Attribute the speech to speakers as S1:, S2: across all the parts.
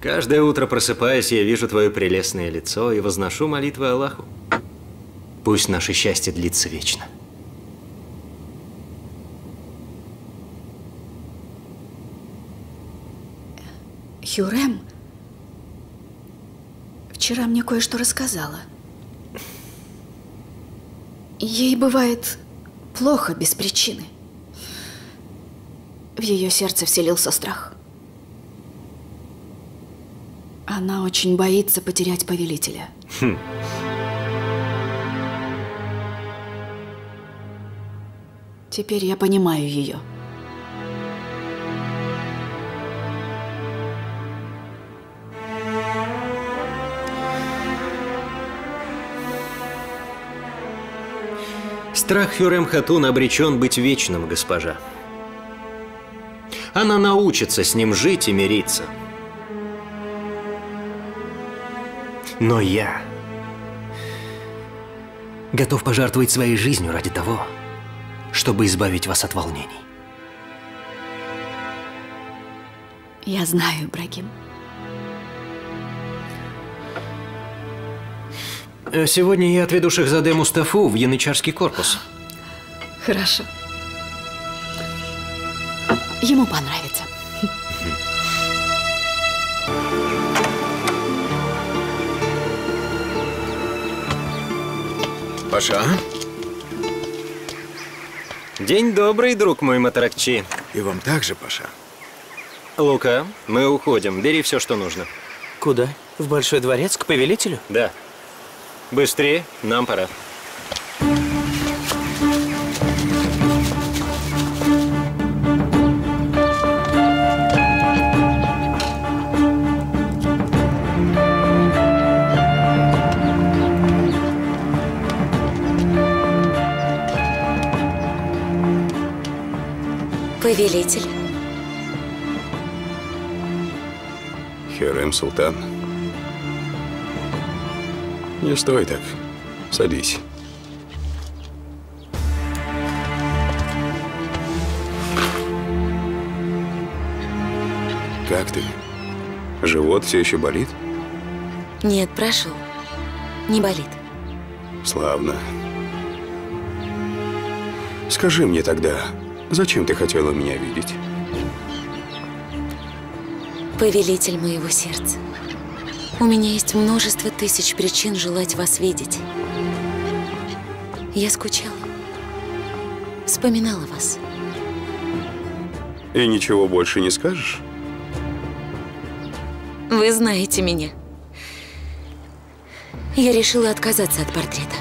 S1: Каждое утро просыпаясь, я вижу твое прелестное лицо и возношу молитвы Аллаху. Пусть наше счастье длится вечно.
S2: Хюрем вчера мне кое-что рассказала. Ей бывает плохо без причины. В ее сердце вселился страх. Она очень боится потерять повелителя.
S1: Хм.
S2: Теперь я понимаю ее.
S1: Страх Хюрем Хатун обречен быть вечным, госпожа. Она научится с ним жить и мириться. Но я готов пожертвовать своей жизнью ради того, чтобы избавить вас от волнений.
S2: Я знаю, Ибрагим.
S1: Э, Сегодня я отведу Шахзаде Мустафу в янычарский корпус.
S2: Хорошо. Ему понравится.
S3: Паша,
S1: День добрый, друг мой Матаракчи.
S3: и вам также, Паша.
S1: Лука, мы уходим. Бери все, что нужно.
S4: Куда? В Большой дворец к повелителю?
S1: Да. Быстрее, нам пора.
S5: Повелитель.
S3: Херем Султан. Не стой так. Садись. Как ты? Живот все еще болит?
S5: Нет, прошу. Не болит.
S3: Славно. Скажи мне тогда, зачем ты хотела меня видеть?
S5: Повелитель моего сердца. У меня есть множество тысяч причин желать вас видеть. Я скучала. Вспоминала вас.
S3: И ничего больше не скажешь?
S5: Вы знаете меня. Я решила отказаться от портрета.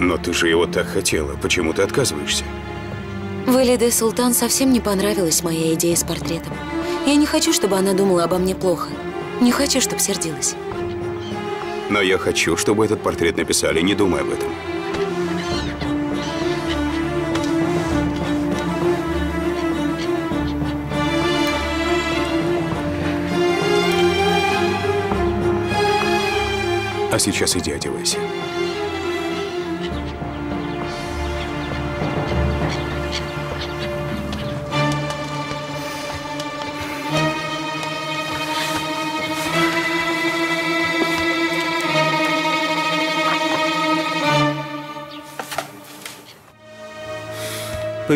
S3: Но ты же его так хотела. Почему ты отказываешься?
S5: Валиде Султан совсем не понравилась моя идея с портретом. Я не хочу, чтобы она думала обо мне плохо. Не хочу, чтобы сердилась.
S3: Но я хочу, чтобы этот портрет написали, не думай об этом. А сейчас иди одевайся.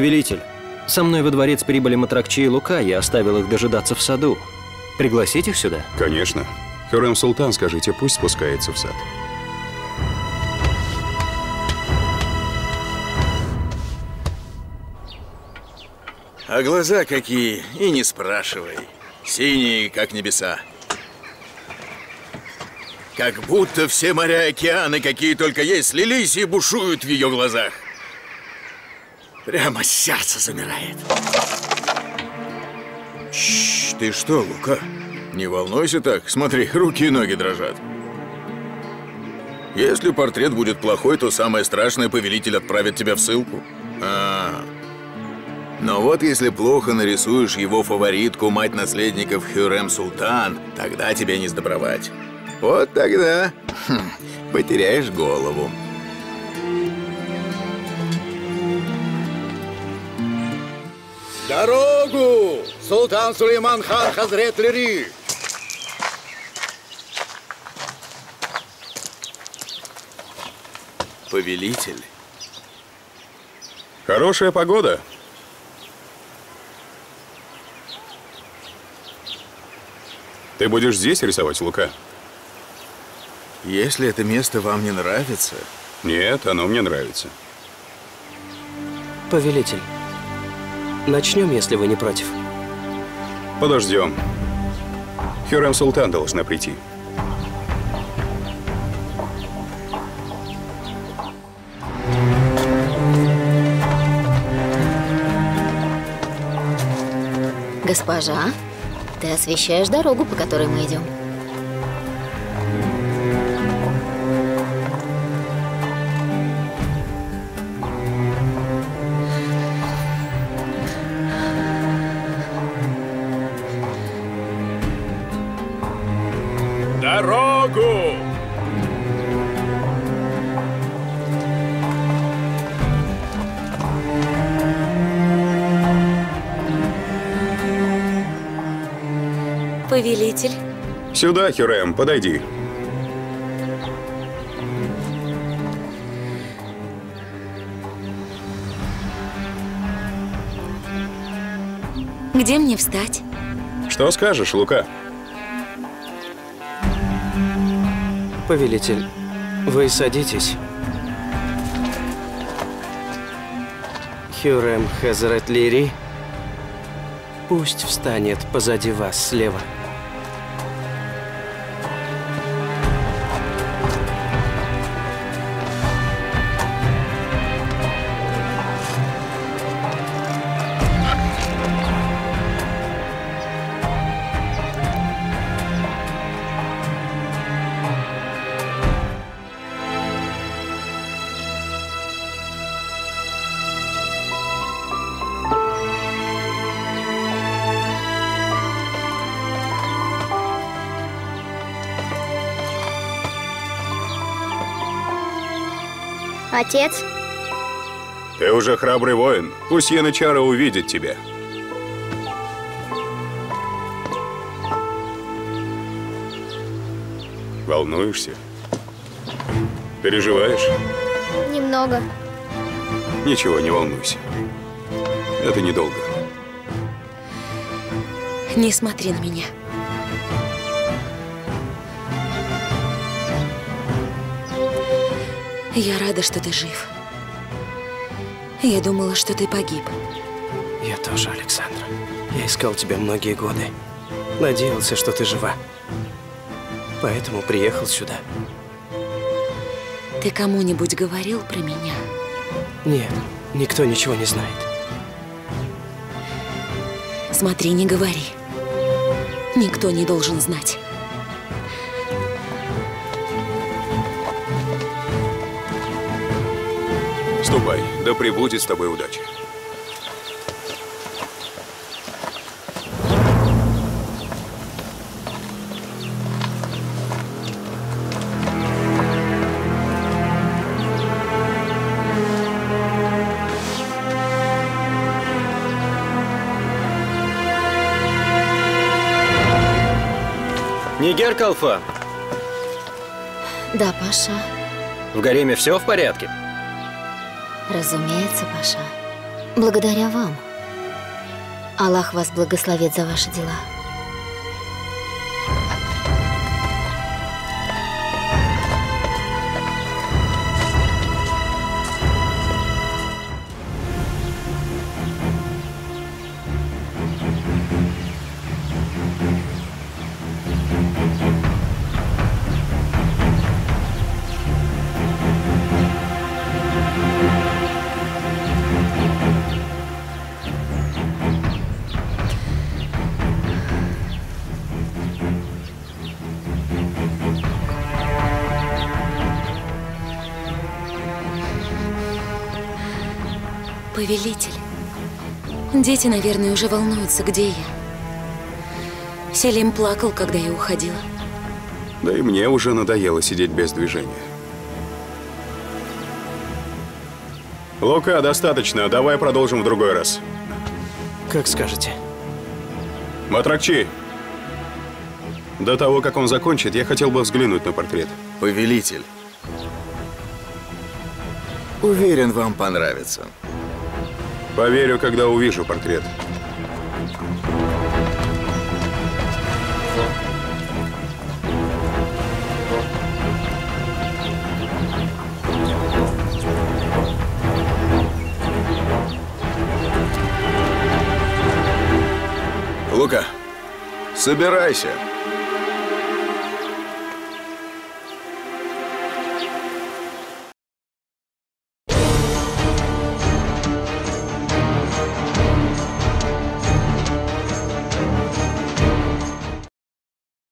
S1: Повелитель, со мной во дворец прибыли Матракчи и Лука, я оставил их дожидаться в саду. Пригласить их сюда?
S3: Конечно. Хюррем Султан, скажите, пусть спускается в сад.
S6: А глаза какие, и не спрашивай. Синие, как небеса. Как будто все моря и океаны, какие только есть, слились и бушуют в ее глазах. Прямо сердце замирает. Чш, ты что, Лука? Не волнуйся так. Смотри, руки и ноги дрожат. Если портрет будет плохой, то самое страшное повелитель отправит тебя в ссылку. А, но вот если плохо нарисуешь его фаворитку, мать наследников Хюрем Султан, тогда тебе не сдобровать. Вот тогда хм, потеряешь голову.
S7: Дорогу! Султан Сулейман хан Хазрет Лири.
S6: Повелитель.
S3: Хорошая погода. Ты будешь здесь рисовать, Лука?
S6: Если это место вам не нравится,
S3: Нет, оно мне нравится.
S4: Повелитель, начнем, если вы не против.
S3: Подождем. Хюррем Султан должна прийти.
S8: Госпожа, ты освещаешь дорогу, по которой мы идем.
S3: Дорогу!
S5: Повелитель,
S3: Сюда, Хюррем, подойди.
S5: где мне встать?
S3: Что скажешь, Лука?
S4: Повелитель, вы садитесь. Хюррем Хазрет Лири, пусть встанет позади вас слева.
S8: Отец,
S3: Ты уже храбрый воин. Пусть Янычара увидит тебя. Волнуешься? Переживаешь?
S8: немного.
S3: Ничего, не волнуйся. Это недолго.
S5: Не смотри на меня. Я рада, что ты жив. Я думала, что ты погиб.
S4: Я тоже, Александра. Я искал тебя многие годы. Надеялся, что ты жива. Поэтому приехал сюда.
S5: Ты кому-нибудь говорил про меня?
S4: Нет, никто ничего не знает.
S5: Смотри, не говори. Никто не должен знать.
S3: Ступай, да пребудет с тобой удача.
S1: Нигер Калфа,
S8: Да, Паша.
S1: в гареме все в порядке?
S8: Разумеется, Паша. Благодаря вам. Аллах вас благословит за ваши дела.
S5: Повелитель. Дети, наверное, уже волнуются, где я. Селим плакал, когда я уходила.
S3: Да и мне уже надоело сидеть без движения. Лука, достаточно. Давай продолжим в другой раз.
S4: Как скажете.
S3: Матракчи! До того, как он закончит, я хотел бы взглянуть на портрет.
S6: Повелитель. Уверен, вам понравится.
S3: Поверю, когда увижу портрет.
S6: Лука, собирайся.